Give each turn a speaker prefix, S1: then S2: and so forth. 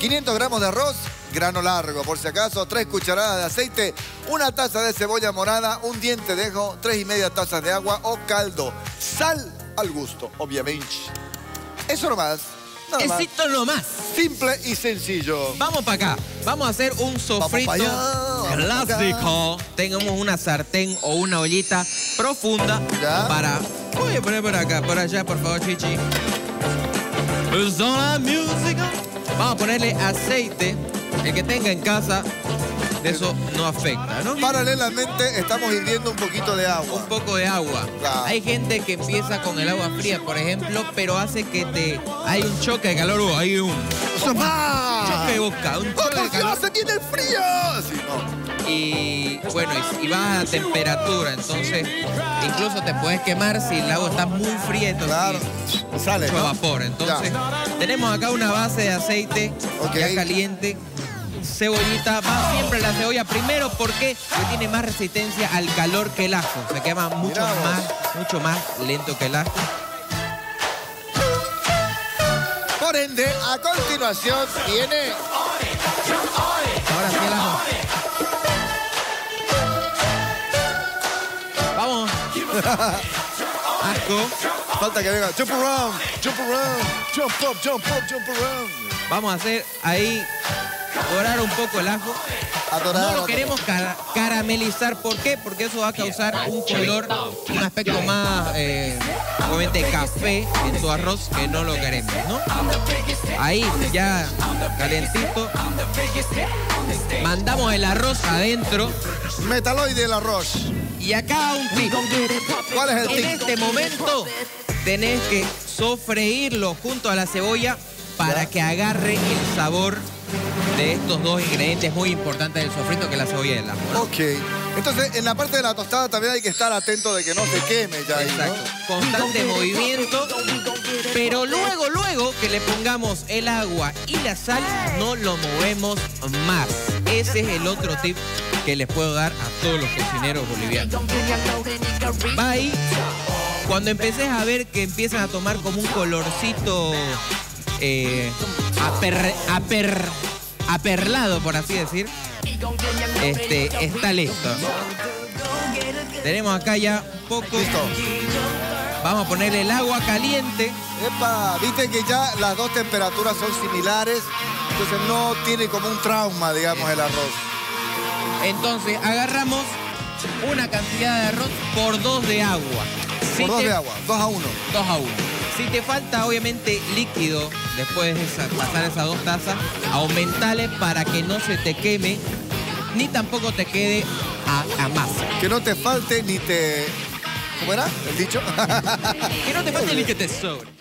S1: 500 gramos de arroz, grano largo, por si acaso, 3 cucharadas de aceite, una taza de cebolla morada, un diente de ajo, 3 y media tazas de agua o caldo. Sal al gusto, obviamente. Eso nomás. Nada más.
S2: Éxito nomás.
S1: Simple y sencillo.
S2: Vamos para acá. Vamos a hacer un sofrito
S1: allá,
S2: clásico. Tengamos una sartén o una ollita profunda
S1: Ya.
S2: para... Voy a poner por acá, por allá, por favor, Chichi. It's all music. Vamos a ponerle aceite. El que tenga en casa, de eso no afecta, ¿no?
S1: Paralelamente estamos hirviendo un poquito de agua.
S2: un poco de agua.
S1: Claro.
S2: Hay gente que empieza con el agua fría, por ejemplo, pero hace que te hay un choque de calor o hay un
S1: ¡Papá!
S2: choque de boca, un
S1: ¡Oh,
S2: choque de
S1: por Dios,
S2: calor
S1: se viene el frío! Sí, no.
S2: y bueno, y, y baja la temperatura, entonces incluso te puedes quemar si el agua está muy fría, entonces
S1: Claro. Sale,
S2: mucho
S1: ¿no?
S2: vapor. Entonces, tenemos acá una base de aceite ya caliente. Cebollita, va siempre la cebolla primero porque tiene más resistencia al calor que el ajo. Se quema mucho
S1: Mirá vos.
S2: más, mucho más lento que el ajo.
S1: Por ende, a continuación viene...
S2: Ahora sí el ajo. Asco.
S1: Falta que venga. Jump around, jump around, jump up, jump up, jump around.
S2: Vamos a hacer ahí dorar un poco el ajo.
S1: Adorar,
S2: No lo queremos cara- caramelizar. ¿Por qué? Porque eso va a causar un color, un aspecto más, eh, obviamente, café en su arroz, que no lo queremos, ¿no? Ahí, ya calentito. Mandamos el arroz adentro.
S1: Metaloide del arroz.
S2: Y acá un tip.
S1: ¿Cuál es el
S2: En
S1: tip?
S2: este momento tenés que sofreírlo junto a la cebolla para que agarre el sabor de estos dos ingredientes muy importantes del sofrito, que es la cebolla y el ajo. ¿no?
S1: Ok. Entonces, en la parte de la tostada también hay que estar atento de que no se queme ya ahí,
S2: Exacto.
S1: ¿no?
S2: Constante movimiento. Pero luego, luego que le pongamos el agua y la sal, no lo movemos más. Ese es el otro tip que les puedo dar a todos los cocineros bolivianos. Va ahí. Cuando empeces a ver que empiezan a tomar como un colorcito eh, aper- aper- aperlado, por así decir, este, está listo. Tenemos acá ya un poco.
S1: Listo.
S2: Vamos a ponerle el agua caliente.
S1: Epa, viste que ya las dos temperaturas son similares, entonces no tiene como un trauma, digamos, el arroz.
S2: Entonces agarramos una cantidad de arroz por dos de agua. Si
S1: Por dos
S2: te-
S1: de agua, dos a uno.
S2: Dos a uno. Si te falta obviamente líquido después de esa- pasar esas dos tazas, aumentale para que no se te queme ni tampoco te quede a, a masa.
S1: Que no te falte ni te... ¿Cómo era el dicho?
S2: Que no te falte ni que te sobre.